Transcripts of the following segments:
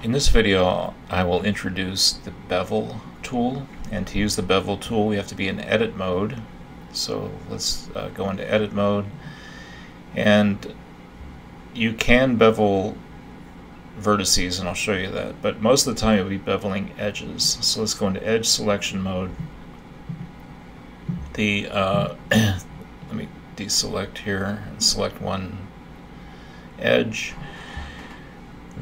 In this video I will introduce the bevel tool and to use the bevel tool we have to be in edit mode. So let's uh, go into edit mode and you can bevel vertices and I'll show you that but most of the time you'll be beveling edges. So let's go into edge selection mode. The uh, let me deselect here and select one edge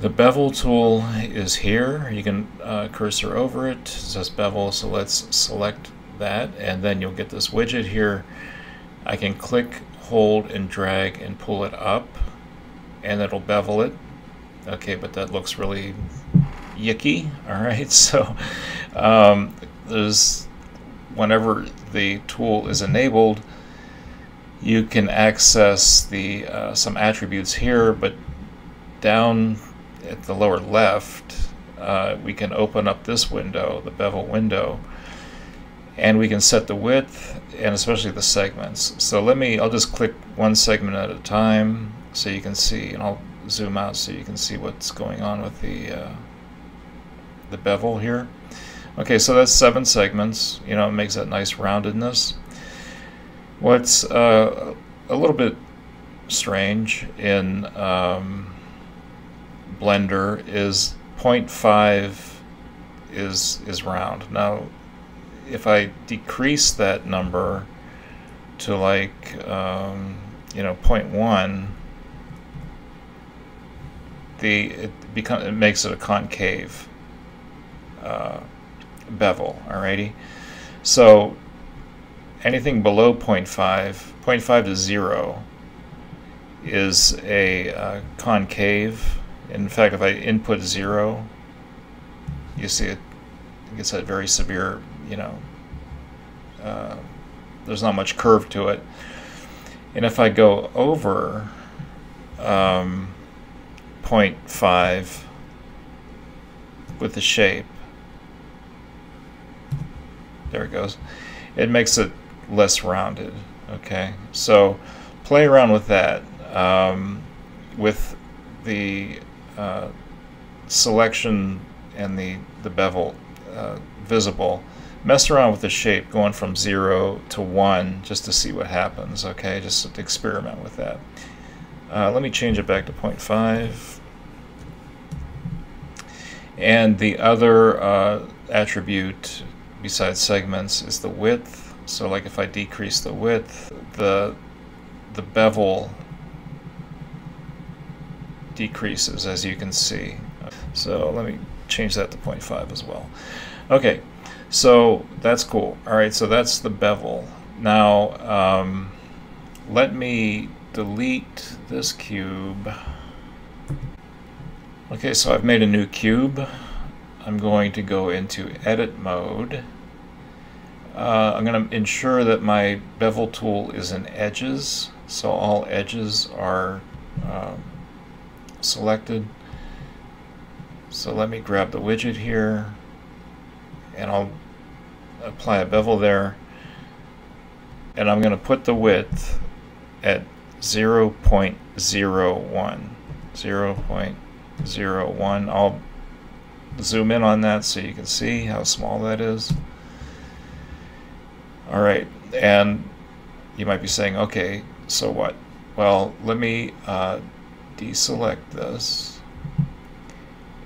the bevel tool is here. You can uh, cursor over it. It says bevel, so let's select that, and then you'll get this widget here. I can click, hold, and drag and pull it up, and it'll bevel it. Okay, but that looks really yicky. All right, so um, there's whenever the tool is enabled, you can access the uh, some attributes here, but down at the lower left, uh, we can open up this window, the bevel window, and we can set the width and especially the segments. So let me, I'll just click one segment at a time so you can see, and I'll zoom out so you can see what's going on with the, uh, the bevel here. Okay, so that's seven segments, you know, it makes that nice roundedness. What's uh, a little bit strange in um, blender is 0.5 is is round. Now, if I decrease that number to like um, you know 0.1, the it become it makes it a concave uh, bevel. Alrighty, so anything below 0.5, 0.5 to zero is a uh, concave in fact, if I input zero, you see it gets that very severe, you know, uh, there's not much curve to it. And if I go over um, 0.5 with the shape, there it goes, it makes it less rounded. Okay, so play around with that. Um, with the uh, selection and the, the bevel uh, visible, mess around with the shape going from 0 to 1 just to see what happens, okay? Just experiment with that. Uh, let me change it back to 0.5. And the other uh, attribute besides segments is the width. So like if I decrease the width, the, the bevel decreases as you can see. So let me change that to 0.5 as well. Okay, so that's cool. All right, so that's the bevel. Now, um, let me delete this cube. Okay, so I've made a new cube. I'm going to go into edit mode. Uh, I'm going to ensure that my bevel tool is in edges, so all edges are um, selected. So let me grab the widget here and I'll apply a bevel there. And I'm going to put the width at 0 0.01 0 0.01 I'll zoom in on that so you can see how small that is. Alright and you might be saying okay so what? Well let me uh, deselect this.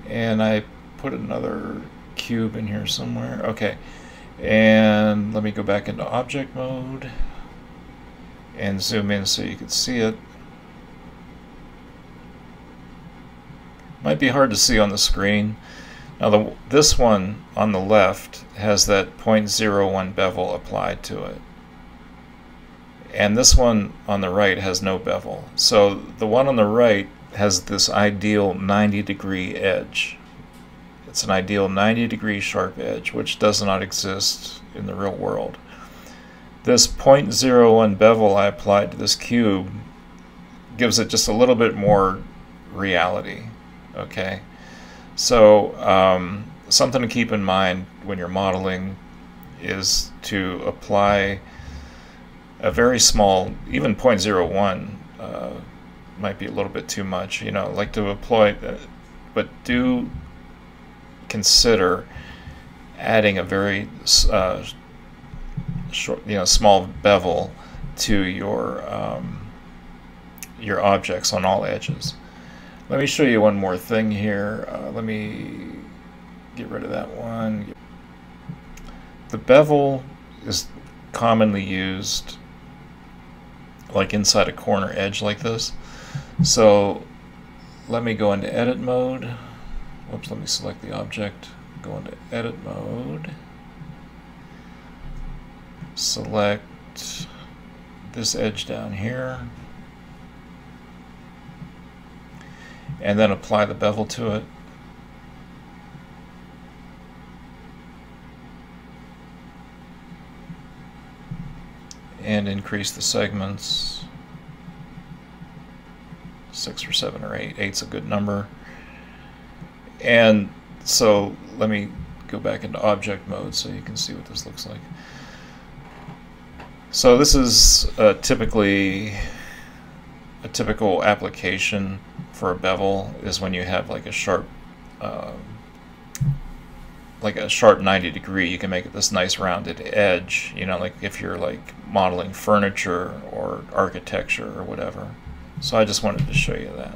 And I put another cube in here somewhere. Okay. And let me go back into object mode and zoom in so you can see it. Might be hard to see on the screen. Now the, this one on the left has that 0.01 bevel applied to it and this one on the right has no bevel. So the one on the right has this ideal 90 degree edge. It's an ideal 90 degree sharp edge, which does not exist in the real world. This 0.01 bevel I applied to this cube gives it just a little bit more reality. Okay, so um, something to keep in mind when you're modeling is to apply a very small, even 0.01 uh, might be a little bit too much, you know, like to employ, uh, but do consider adding a very uh, short, you know, small bevel to your um, your objects on all edges. Let me show you one more thing here. Uh, let me get rid of that one. The bevel is commonly used like inside a corner edge like this. So let me go into edit mode. Whoops, let me select the object. Go into edit mode. Select this edge down here. And then apply the bevel to it. and increase the segments six or seven or eight. Eight's a good number. And so let me go back into object mode so you can see what this looks like. So this is uh, typically a typical application for a bevel is when you have like a sharp uh, like a sharp 90 degree you can make it this nice rounded edge you know like if you're like modeling furniture or architecture or whatever. So I just wanted to show you that